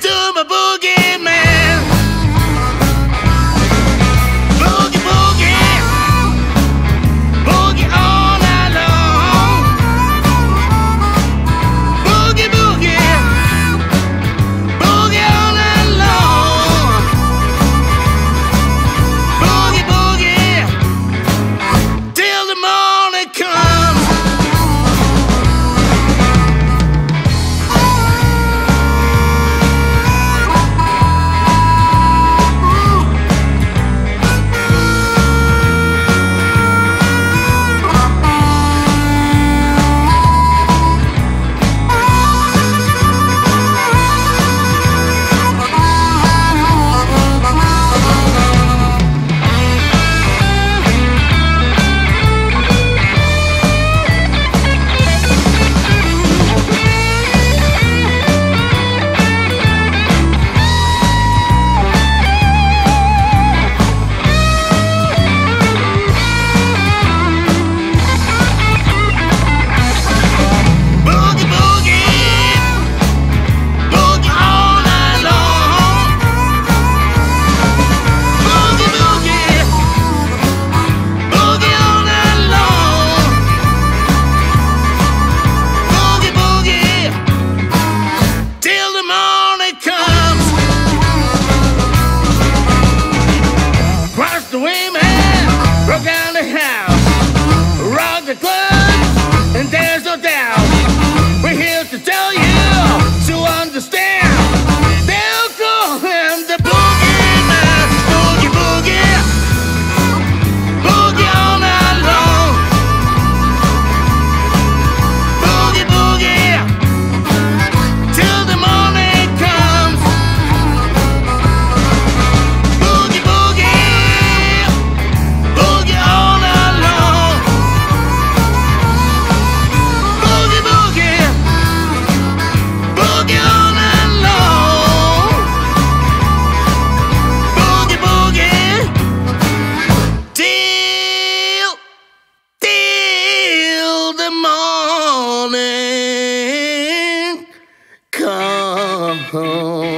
to my boogie come.